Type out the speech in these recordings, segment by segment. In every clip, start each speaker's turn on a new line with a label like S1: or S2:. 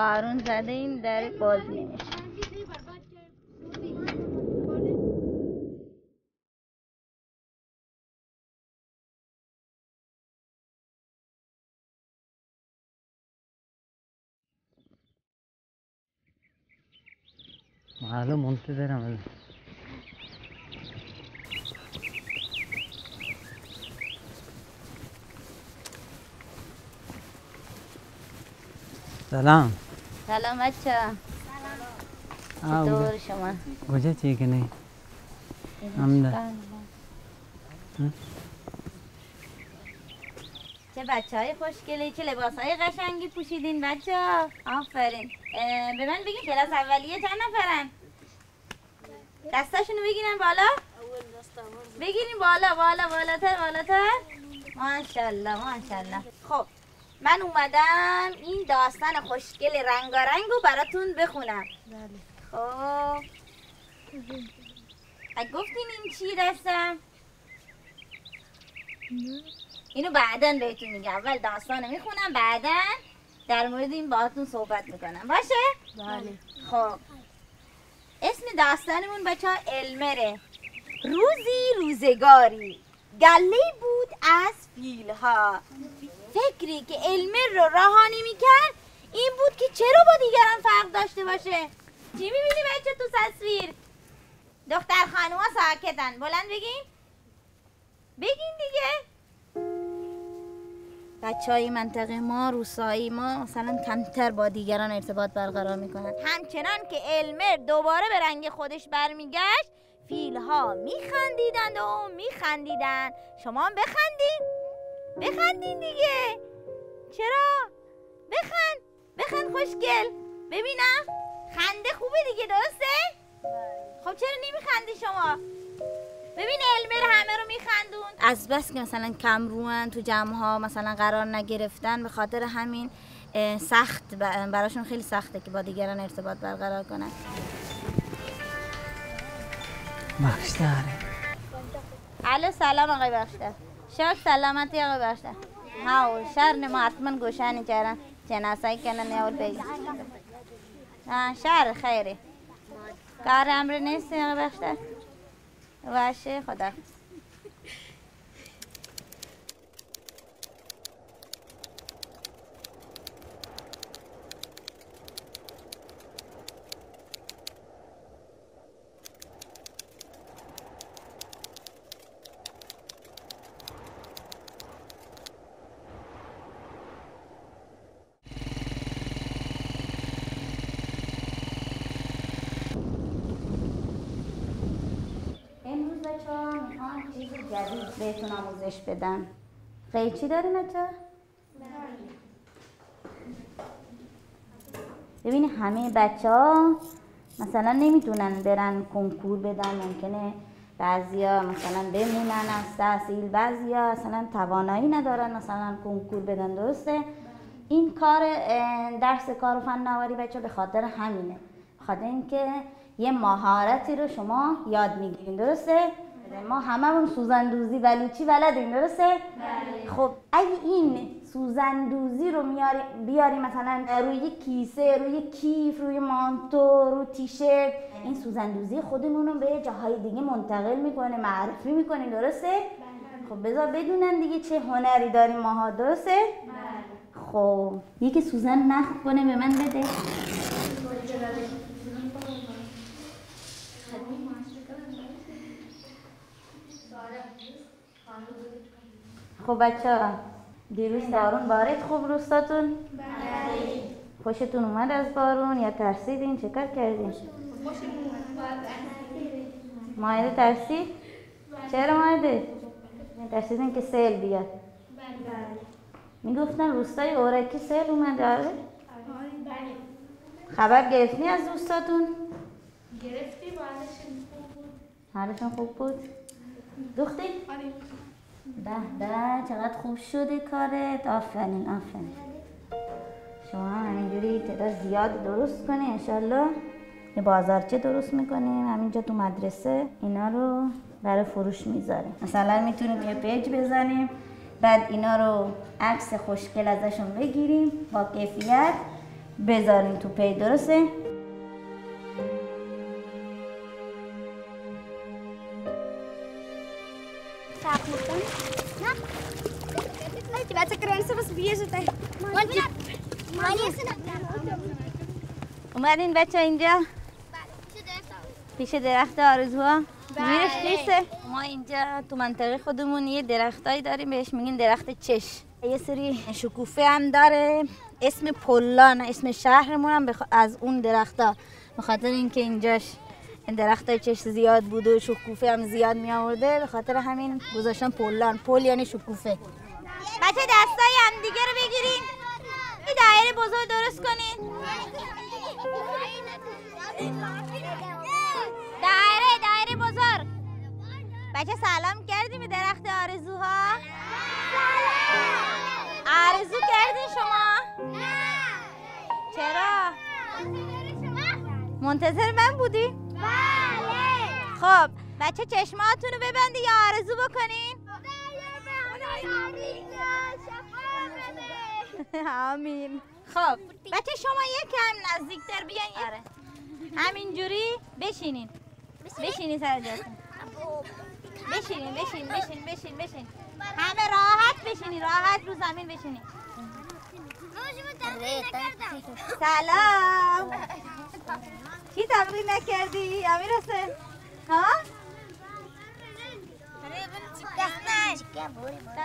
S1: بارون زده این در باز نمیشه.
S2: معلوم منتظرم الان. سلام.
S1: سلام بچه
S2: آه،
S1: دور شما؟
S2: کجا چی؟ حمده.
S1: چه بچه های خوشگلی چه لباس های قشنگی پوشیدین بچه آفرین. به من بگین کلاس اولیه چند نفرن؟ دستاشونو بگیرن بالا. بگیرین بالا بالا بالاتر بالاتر. ماشاءالله ماشاءالله. خب. من اومدم این داستان خوشگل رنگارنگ رو براتون بخونم. خب. اگه گفتین این چی دستم؟ اینو بعدا بهتون میگم. اول داستانو می‌خونم بعدا در مورد این باهاتون صحبت می‌کنم. باشه؟
S3: بله.
S1: خب. اسم داستانمون بچه ها المره. روزی روزگاری. گله بود از فیلها. فکری که علمر رو راهانی می‌کرد این بود که چرا با دیگران فرق داشته باشه؟ چی می‌بینی بچه تو تصویر؟ دختر خانوها ساکتن. بلند بگین بگین دیگه. بچه های منطقه ما روسایی ما مثلا کمتر با دیگران ارتباط برقرار می‌کنن. همچنان که علمر دوباره به رنگ خودش برمیگشت فیلها میخندیدند و میخندیدند. شما هم بخندین. بخندین دیگه. چرا؟ بخند. بخند خوشگل. ببینم. خنده خوبه دیگه درسته؟ خب چرا نمیخندی شما؟ ببین علمر همه رو میخندون از بس که مثلا کم روان تو جمع ها مثلا قرار نگرفتن به خاطر همین سخت براشون خیلی سخته که با دیگران ارتباط برقرار کنن.
S2: بخشتر
S1: الو سلام آقای بخشتر شاک سلامتی آقای بخشتر ها شهر ما حتما گوشانی کردن. جناسایی کنن یا بگی ها شهر خیره کار امر نیست آقای بخشتر باشه خدا. آموزش بدم. قیچی داریم بچه ببینی همه بچه ها مثلا نمی‌تونن برن کنکور بدن ممکنه بعضیا مثلا بمونن از تحصیل بعضیا مثلا توانایی ندارن مثلا کنکور بدن درسته؟ این کار درس کار و فناوری بچه به خاطر همینه. خاطر اینکه یه مهارتی رو شما یاد می‌گیرین درسته؟ ما هممون سوزندوزی. بلوچی بلدیم درسته؟ خب اگه این سوزندوزی رو میاری بیاری مثلا روی یه کیسه روی کیف روی مانتو رو تیشرت این سوزندوزی خودمون رو به جاهای دیگه منتقل می‌کنه معرفی می‌کنه. درسته؟ خب بذار بدونن دیگه چه هنری داریم ماها. درسته؟ خب یکی سوزن نخ کنه به من بده. خب بچه ها دیروز بارون بارید خوب روستاتون؟ خوشتون اومد از بارون یا ترسیدین چه کار کردین؟ مایده ترسید؟ چرا مایده؟ ترسیدین که سیل بیاد می‌گفتن روستای اورکی سیل اومده آره؟ خبر گرفتنی از دوستاتون؟
S3: گرفتی بعدش خوب بود
S1: حالشون خوب بود؟ دوختی؟ به به چقدر خوب شده کارت. آفرین آفرین. شما هم همینجوری تعداد زیاد درست کنی انشالله. یه بازارچه درست می‌کنیم. همینجا تو مدرسه اینا رو برای فروش می‌ذاریم. مثلا می‌تونیم یه پیج بزنیم بعد اینا رو عکس خوشگل ازشون بگیریم با کیفیت بذارین تو پیج درسته؟ اومدین بچه اینجا پیش درخت آرزوها. زیرش خیسه ما اینجا تو منطقه خودمون یه درختایی داریم بهش میگین درخت چش. یه سری شکوفه هم داره. اسم پلان اسم شهرمون هم بخ- از اون درختا. به خاطر اینکه اینجاش درخت چش زیاد بود و شکوفه هم زیاد می آورده به خاطر همین گذاشتن پلان. پل یعنی شکوفه. بچه دستای هم دیگه رو بگیرین. یه دایره بزرگ درست کنین. دایره دایره بزرگ. بچه سلام کردیم به درخت آرزوها؟ آرزو کردین شما؟ چرا؟ منتظر من بودی؟ خب بچه چشماتون رو ببندی یا آرزو بکنین؟ آمین. خب بچه شما یکم نزدیکتر بیاین. آره. همینجوری بشینین. بشینین سر جاتون. بشینین بشین بشین بشین بشین همه راحت بشینین راحت رو زمین بشینین سلام. چی تمرین نکردی امیر حسین؟ ها؟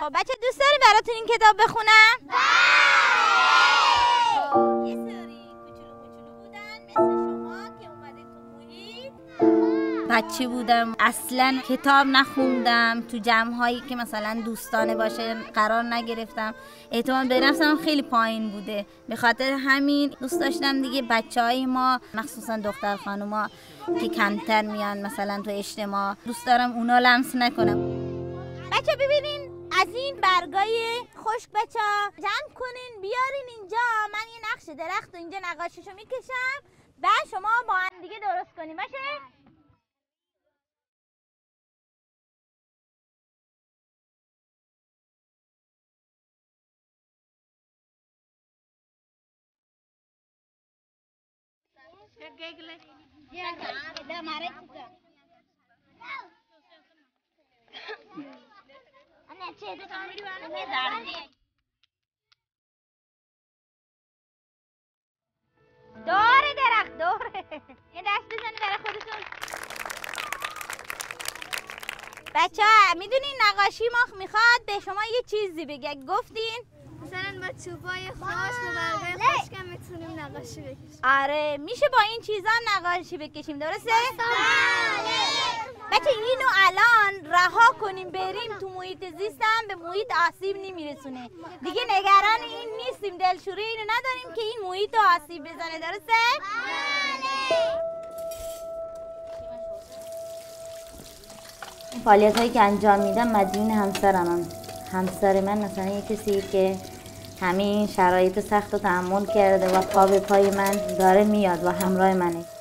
S1: خب بچه دوست داری براتون این کتاب بخونم؟ یه بچه بودم. اصلا کتاب نخوندم. تو جمع هایی که مثلا دوستانه باشه قرار نگرفتم. اعتماد به نفسم خیلی پایین بوده. به خاطر همین دوست داشتم دیگه بچه های ما مخصوصا دختر خانوما که کمتر میان مثلا تو اجتماع دوست دارم اونا لمس نکنم. بچه ببینین از این برگای خشک بچه جمع کنین بیارین اینجا. من یه نقش درخت و اینجا نقاشیشو می‌کشم بعد شما با هم دیگه درست کنین. باشه؟ دور درخت دور یه دست بزنی برای خودتون بچه ها می‌دونین نقاشی ما می‌خواد به شما یه چیزی بگه گفتین
S4: مثلا با چوبای خاص و برگای خشک هم می‌تونیم نقاشی بکشیم
S1: آره میشه با این چیزا نقاشی بکشیم درسته؟ بچه اینو الان رها کنیم بریم تو محیط زیست هم به محیط آسیب نمیرسونه دیگه نگران این نیستیم دلشوری اینو نداریم که این محیط رو آسیب بزنه درسته؟ فعالیت هایی که انجام میدم مدیون همسرم هم. همسر من مثلا یه کسی که همین شرایط سخت رو تحمل کرده و پا به پای من داره میاد و همراه منه.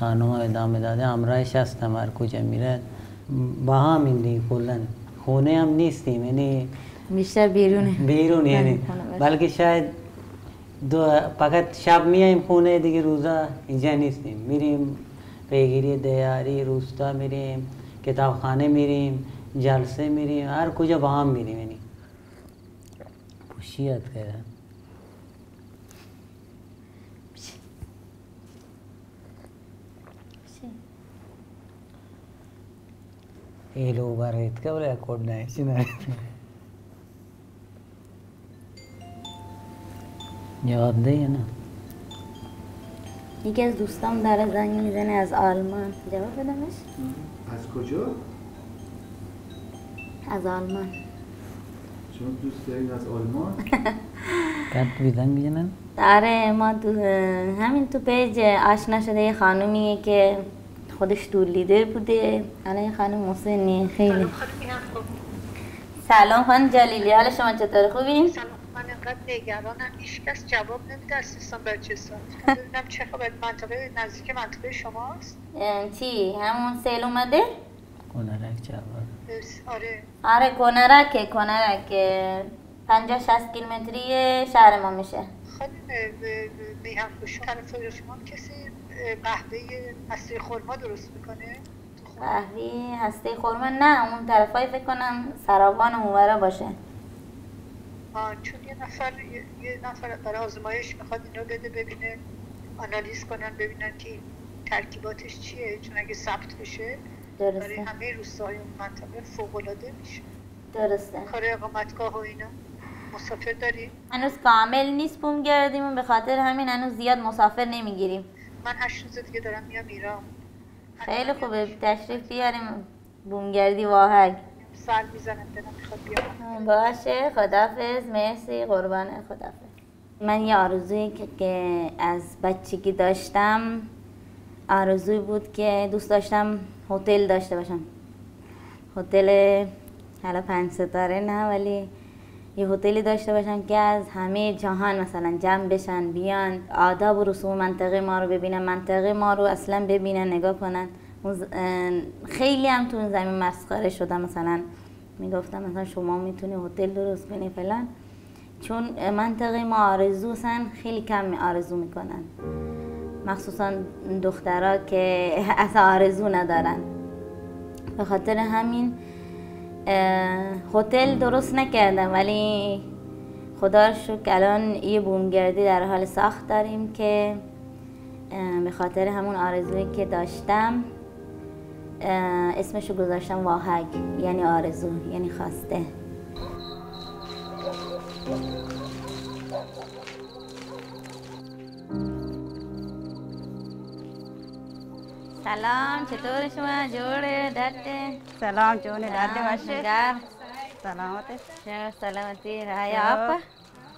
S2: خانم ادامه داده همراهش هستم هر کجا میره با همین کلا. خونه هم نیستیم یعنی
S1: بیشتر بیرونه.
S2: بیرون یعنی. بلکه شاید دو فقط شب میایم خونه دیگه روزا اینجا نیستیم. میریم پیگیری دیاری روستا میریم کتابخانه میریم جلسه میریم هر کجا با هم میریم یعنی. پوشیت کرده برایت که ولی کود نه چی نه جواب ده یا نه؟
S1: یکی از دوستام داره زنگ می‌زنه از آلمان. جواب بدمش؟
S5: از کجا؟
S1: از آلمان.
S5: شما دوست دارین از آلمان؟
S2: کت بیزن می‌زنن
S1: آره ما تو همین تو پیج آشنا شده یه خانومیه که خودش دور لیدر بوده. الان خانم محسنی خیلی. سلام خانم جلیلی. حال شما چطور خوبین؟
S6: سلام من انقدر نگرانم. هیچکس جواب نمیده از سیستان بلوچستان می‌خوام ببینم چه خبر. منطقه نزدیک منطقه شماست؟
S1: چی؟ همون سیل اومده؟
S2: کنرک جواب.
S6: آره.
S1: آره کنرکه کنرکه 50 60 کیلومتری شهر ما میشه.
S6: خانم میهم خوش طرف شما کسی قهوه اصلی خورما درست می‌کنه؟
S1: قهوه هسته خورما نه اون طرفای فکر کنم سراوان اونورا باشه.
S6: آه، چون یه نفر یه, نفر برای آزمایش می‌خواد اینو بده ببینه آنالیز کنن ببینن که این ترکیباتش چیه. چون اگه ثبت بشه برای
S1: درسته.
S6: همه روستاهای اون منطقه فوق العاده میشه.
S1: درسته.
S6: کار اقامتگاه و اینا. مسافر داری؟
S1: هنوز کامل نیست بوم گردیم و به خاطر همین هنوز زیاد مسافر نمی‌گیریم.
S6: من هشت روز دیگه دارم میام ایران.
S1: خیلی خوبه تشریف بیاریم. بومگردی واهگ
S6: سر می‌زنم دلم می‌خواد بیام.
S1: باشه. خدافز مرسی. قربان خدافز من یه آرزویی که, که از بچگی داشتم. آرزوی بود که دوست داشتم هتل داشته باشم. هتل حالا پنج ستاره نه ولی یه هتلی داشته باشم که از همه جهان مثلا جمع بشن بیان آداب و رسوم منطقه ما رو ببینن منطقه ما رو اصلا ببینن نگاه کنن. خیلی هم تو زمین مسخره شدم مثلا می‌گفتم مثلا شما می‌تونی هتل درست کنی فلان. چون منطقه ما آرزوسن خیلی کم آرزو می‌کنن. مخصوصا دخترها که اصلا آرزو ندارن. به خاطر همین هتل درست نکردم ولی خدا رو شکر الان یه بومگردی در حال ساخت داریم که به خاطر همون آرزویی که داشتم اسمشو گذاشتم واهگ یعنی آرزو یعنی خواسته. Salam, cetur semua, jure, date.
S7: Salam, jure, date, سلامت
S1: Gar.
S7: سلامتی
S1: Ya, selamat. Raya apa?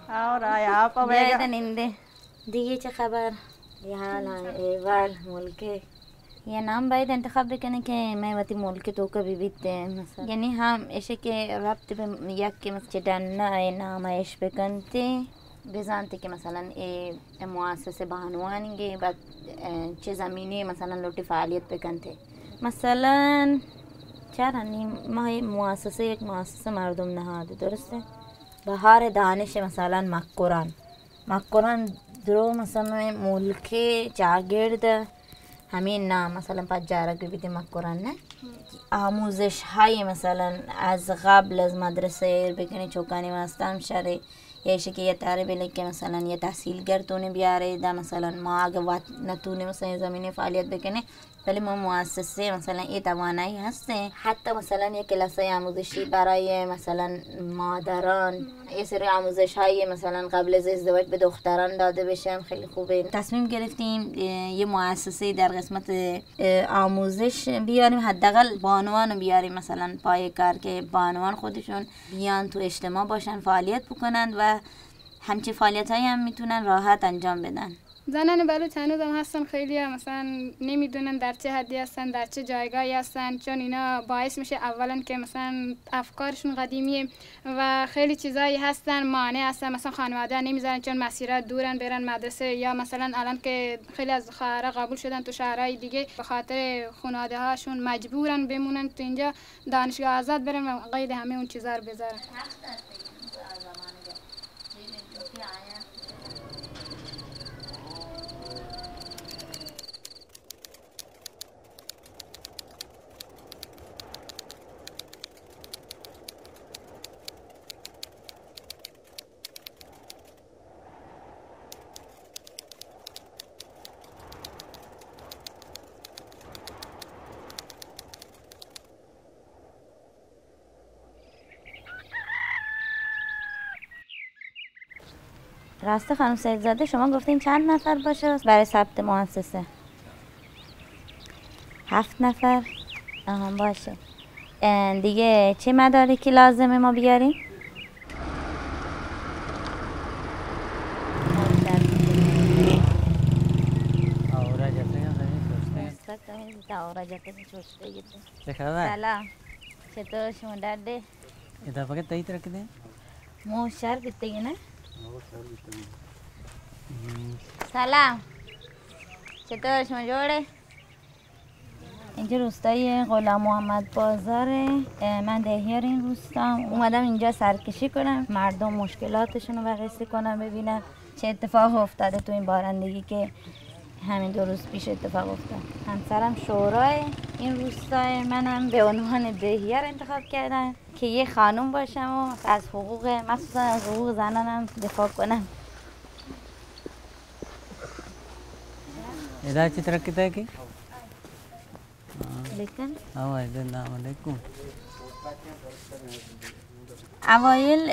S7: اور آیا
S1: آپ نندے دیگه چه خبر یه حال ایوال ملکه یہ نام باید انتخاب بکنه کہ میں وقتی ملک تو کبھی بیبیت مثلا یعنی ہم اشه که ربط به یک کے مثلا دن اے نام ایش بکنتی بزنته که مثلا ای مؤسسه بانوانگه و چه زمینه مثلا لوटी فعالیت بکنته مثلا چرا نیم ما مؤسسه یک مؤسسه مردم نهاده درسته بهار دانش مثلا مکران مکران درو مثلا ملک جاگرد همین نام مثلا پجارک بیده مکران نه آموزش های مثلا از قبل از مدرسه بکنی چوکانی مستم شره یعنی کہ یہ طالب علم کے مثلا یہ تحصیل گر تو نے بھی آ رہے دا مثلا ماغ وات نتو نے مثلا زمین فعالیت بکنے۔ ولی ما مؤسسه مثلا این توانایی هسته حتی مثلا یه کلاس آموزشی برای مثلا مادران یه سری آموزش های مثلا قبل از ازدواج به دختران داده بشه خیلی خوبه. تصمیم گرفتیم یه مؤسسه در قسمت آموزش بیاریم. حداقل بانوان بیاریم مثلا پای کار که بانوان خودشون بیان تو اجتماع باشن فعالیت بکنن و همچی فعالیت هم می‌تونن راحت انجام بدن.
S8: زنان بلوچ هنوز هم هستن خیلی هم مثلا نمی‌دونن در چه حدی هستن در چه جایگاهی هستن. چون اینا باعث میشه اولا که مثلا افکارشون قدیمیه و خیلی چیزایی هستن مانع هستن. مثلا خانواده نمی‌ذارن چون مسیرات دورن برن مدرسه یا مثلا الان که خیلی از خواهرها قبول شدن تو شهرهای دیگه به خاطر خانواده هاشون مجبورن بمونن تو اینجا دانشگاه آزاد برن و قید همه اون چیزا رو بذارن.
S1: راسته خانم سیدزاده شما گفتین چند نفر باشه؟ برای ثبت مؤسسه. هفت نفر؟ آها باشه. دیگه چه مدارکی لازمه ما بیاریم؟ سلام. چطور شما درده
S2: اذا فقط تایید رکده
S1: مو شهر بیتگی نه؟ سلام چطور شما جوره اینجا روستای غلام محمد بازاره من دهیار این روستام. اومدم اینجا سرکشی کنم. مردم مشکلاتشون رو بررسی کنم ببینم چه اتفاق افتاده تو این بارندگی که همین دو روز پیش اتفاق افتاد. همسرم شورای این روستای منم به عنوان دهیار انتخاب کردم که یه خانوم باشم و از حقوق مخصوصا از حقوق زنانم دفاع کنم.
S2: ہے کی
S1: لیکن
S2: آوا السلام علیکم
S1: اوایل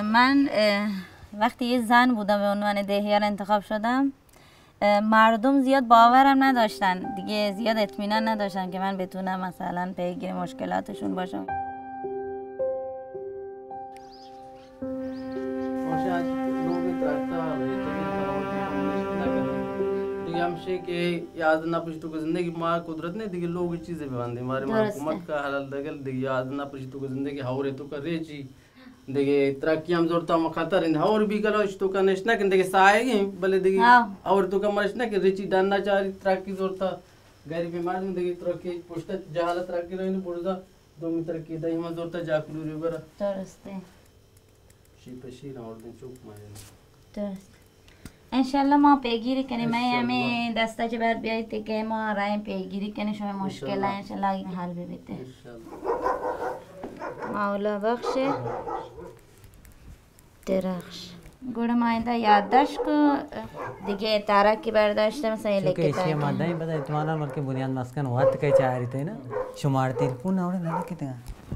S1: من وقتی یه زن بودم به عنوان دهیار انتخاب شدم مردم زیاد باورم نداشتن. دیگه زیاد اطمینان نداشتن که من بتونم مثلا پیگیر مشکلاتشون باشم.
S9: همشه که یاد نه تو که زندگی ما قدرت نه دیگه لوگ چیزه بنده آره، ماری
S1: ما
S9: حکومت کا حلال دگل دیگه یاد نه تو که زندگی هاوره تو که ریچی. دگه ترکیم زور تا مخاطر اند اور بھی گلو اشتو کا نشنا کن دگه سایگی بلے دگه
S1: ہاں۔
S9: اور تو کا مرشنا کہ رچی ڈاننا چاری ترکی زور تا غریب بیمار میں دگه ترکی پشت جہالت ترکی رہن بردا دو می ترکی دای ما زور تا جاکلو ری بر
S1: درست ہے
S9: شی پشی اور دن چوک مارے
S1: درست انشاءاللہ ما پیگیری کنی میں
S9: ہمیں
S1: دستا چھ بعد بیائی تے کہ ما رائیں پیگیری کنی شو مشکل
S9: ہے
S1: انشاءاللہ حل بھی
S9: بیتے۔ انشاءاللہ۔
S1: مولا بخشے۔ درخش. گوڑم آئندہ یادداشت کو دیگه تارک کی برداشت مثلا
S2: یہ
S1: لکھتا
S2: ہے کہ یہ مادہ ہی بتا اتمانا ملکی بنیاد مسکن وقت
S1: کئی چاہ رہی تھی نا شمارتی پون آوڑے نہ لکھتے ہیں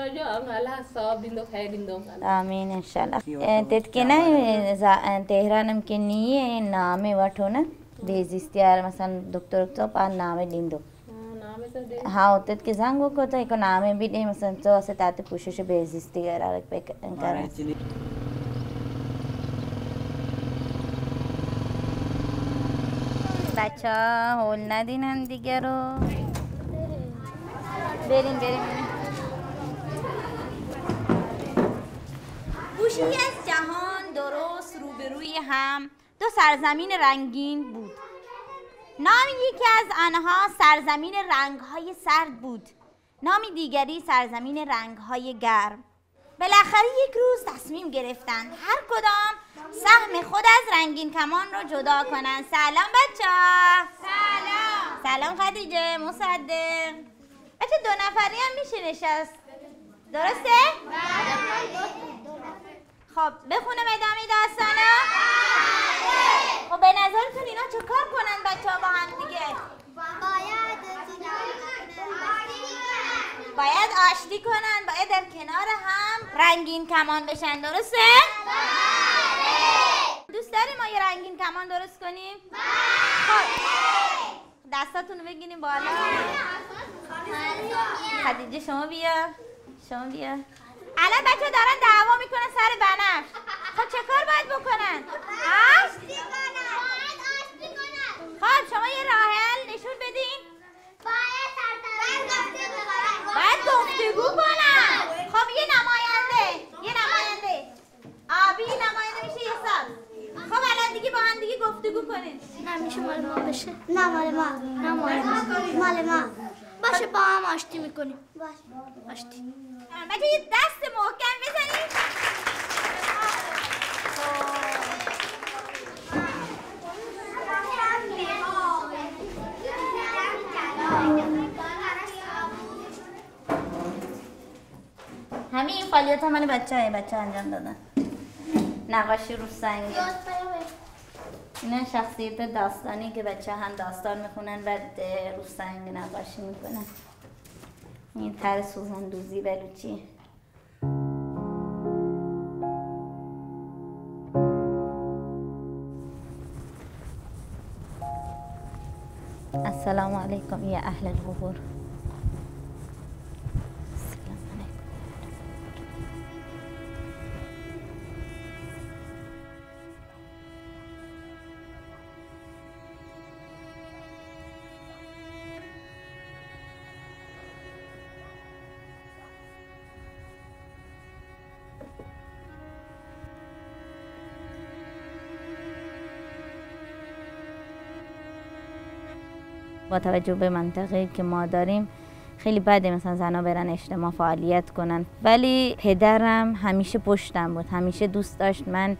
S1: آمین انشاءاللہ۔ تیت کے نا تہران ہم کے نیے نامے وٹھو نا۔ دیز استیار مثلا دکتر اکتو پا نامے دین دو ہاں تیت کے زنگو کو تو ہاں، ایک نامے بھی دیں مثلا تو اسے تاتے پوشش بیز استیار آرک پہ انکار بچہ ہول نہ دینا دیگرو۔ بیرین بیرین بیرین۔ گوشی از جهان درست روبروی هم دو سرزمین رنگین بود. نام یکی از آنها سرزمین رنگهای سرد بود. نام دیگری سرزمین رنگهای گرم. بالاخره یک روز تصمیم گرفتن هر کدام سهم خود از رنگین کمان رو جدا کنن. سلام بچه سلام. سلام خدیجه مصدق. بچه دو نفری هم میشه نشست. درسته؟ خب بخونم ادامه داستانا؟ خب به نظرتون اینا چه کار کنن بچه ها با هم دیگه؟ باید آشتی کنن باید در کنار هم رنگین کمان بشن درسته؟ دوست داریم ما یه رنگین کمان درست کنیم؟ خب دستاتون رو بگیریم بالا. خدیجه شما بیا. شما بیا. الان بچه دارن دعوا می‌کنن سر بنفش. خب چه کار باید بکنن؟ آشتی خب شما یه راه حل نشون بدین. باید گفتگو کنن. خب یه نماینده. یه نماینده. آبی نماینده میشه یه سال. خب الان دیگه با هم دیگه گفتگو کنین.
S4: نه میشه مال ما بشه. نه مال ما. نه مال ما. مال ما. باشه با هم آشتی می‌کنیم. باشه. آشتی.
S1: بچه یه دست محکم بزنید همه این فعالیت من بچه های بچه انجام دادن نقاشی رو سنگ. اینا شخصیت داستانی که بچه هم داستان می‌خونن و رو سنگ نقاشی می‌کنن. این تر سوزندوزی بلوچی السلام علیکم یا اهل القبور. با توجه به منطقه که ما داریم خیلی بده مثلا زنا برن اجتماع فعالیت کنن. ولی پدرم همیشه پشتم بود همیشه دوست داشت من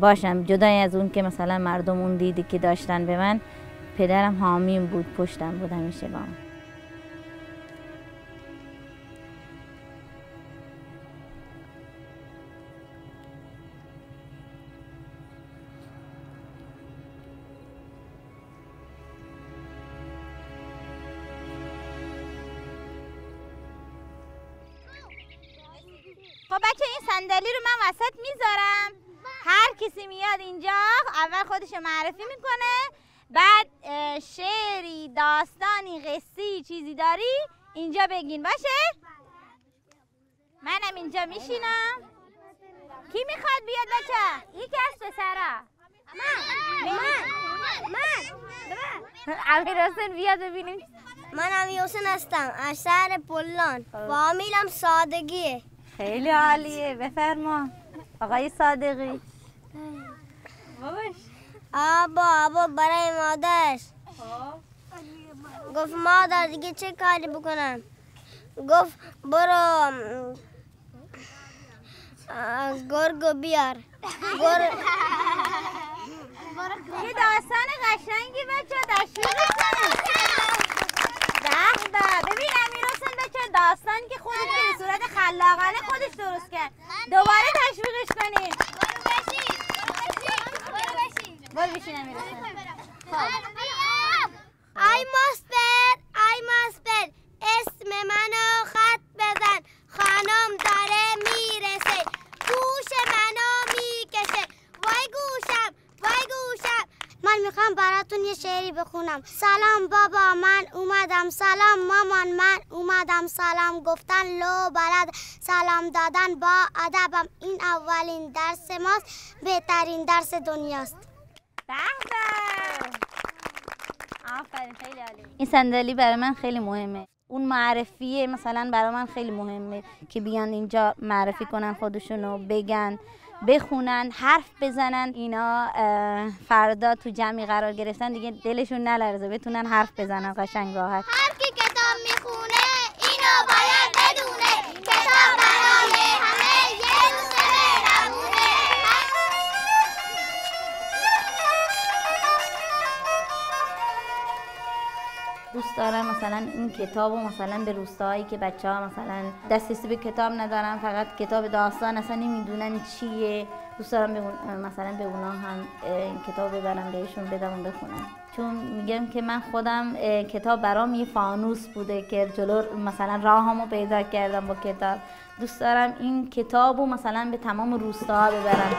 S1: باشم. جدای از اون که مثلا مردم اون دیدی که داشتن به من پدرم حامیم بود پشتم بود همیشه با من. صندلی رو من وسط می‌ذارم. هر کسی میاد اینجا اول خودش معرفی می‌کنه بعد شعری داستانی قصی چیزی داری اینجا بگین. باشه؟ منم اینجا میشینم. کی می‌خواد بیاد بچه؟ یکی از پسرا. من. من. من. امیر حسین بیاد ببینیم.
S4: من امیر حسین هستم از شهر پلان. فامیلم سادگیه.
S1: خیلی عالیه بفرما. آقای صادقی.
S4: آبا آبا برای مادرش گفت مادر دیگه چه کاری بکنم؟ گفت برو گرگو بیار. گرگ
S1: یه داستان قشنگی بچه کنه به به. ببین امیر حسین بچه داستانی که خودش به صورت خلاقانه خودش درست کرد. دوباره تشویقش کنیم. برو بشین. امیر حسین
S4: آی ماسپر آی ماسپر اسم منو خط بزن خانم داره می‌رسه گوش منو می‌کشه وای گوشم وای گوشم من می‌خوام براتون یه شعری بخونم. سلام بابا من اومدم. سلام مامان من اومدم. سلام گفتن لو بلد. سلام دادن با ادبم. این اولین درس ماست. بهترین درس دنیاست.
S1: به به آفرین خیلی عالی. این صندلی برای من خیلی مهمه. اون معرفیه مثلا برای من خیلی مهمه که بیان اینجا معرفی کنن خودشونو بگن. بخونن حرف بزنن اینا فردا تو جمعی قرار گرفتن دیگه دلشون نلرزه بتونن حرف بزنن قشنگ راحت. دوست دارم مثلا این کتاب و مثلا به روستاهایی که بچه ها مثلا دسترسی به کتاب ندارن فقط کتاب داستان اصلا نمی‌دونن چیه. دوست دارم به مثلا به اونا هم این کتاب ببرم بهشون بدم و بخونن چون میگم که من خودم کتاب برام یه فانوس بوده که جلو مثلا راهمو پیدا کردم با کتاب. دوست دارم این کتاب رو مثلا به تمام روستاها ببرم.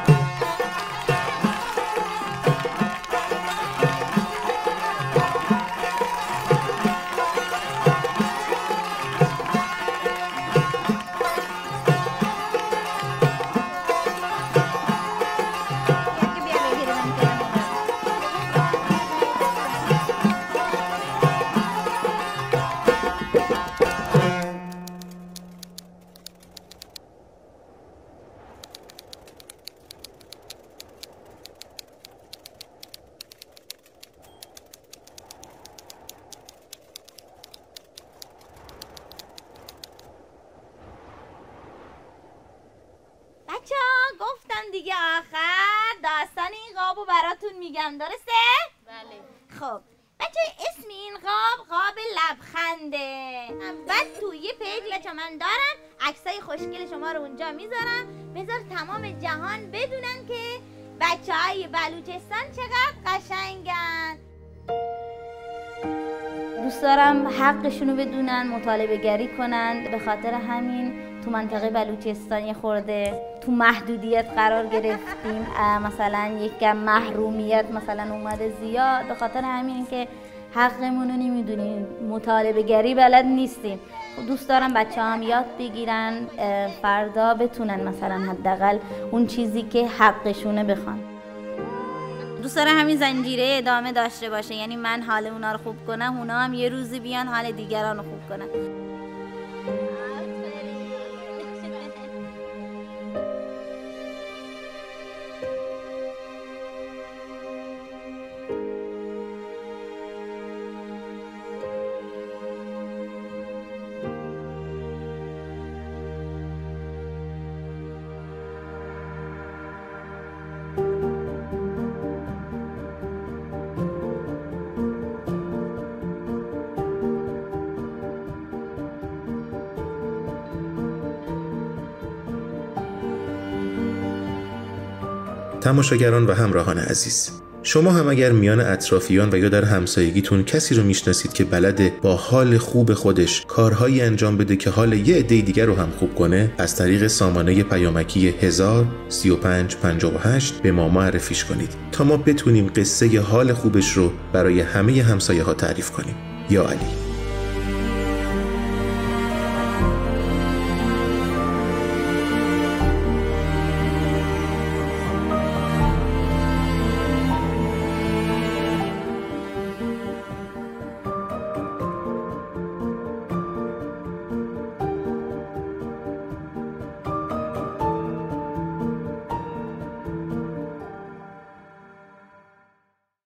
S1: دیگه آخر داستان این قاب رو براتون میگم درسته؟ بله. خب بچه اسم این قاب قاب لبخنده. بعد توی یه پیج بچه من دارم عکسای خوشگل شما رو اونجا می‌ذارم. بذار تمام جهان بدونن که بچه های بلوچستان چقدر قشنگن. دوست دارم حقشونو بدونن مطالبه گری کنند به خاطر همین تو منطقه بلوچستان یه خورده. تو محدودیت قرار گرفتیم. مثلا یک محرومیت مثلا اومده زیاد. به خاطر همین که حقمون رو نمی‌دونیم. مطالبه گری بلد نیستیم. خب دوست دارم بچه هم یاد بگیرن. فردا بتونن مثلا حداقل اون چیزی که حقشونه بخوان. دوست دارم همین زنجیره ادامه داشته باشه. یعنی من حال اونا رو خوب کنم اونا هم یه روزی بیان حال دیگران رو خوب کنن.
S10: تماشاگران و همراهان عزیز. شما هم اگر میان اطرافیان و یا در همسایگیتون کسی رو می‌شناسید که بلده با حال خوب خودش کارهایی انجام بده که حال یه عده دیگر رو هم خوب کنه از طریق سامانه پیامکی 1000 35 58 به ما معرفیش کنید تا ما بتونیم قصه حال خوبش رو برای همه همسایه ها تعریف کنیم. یا علی.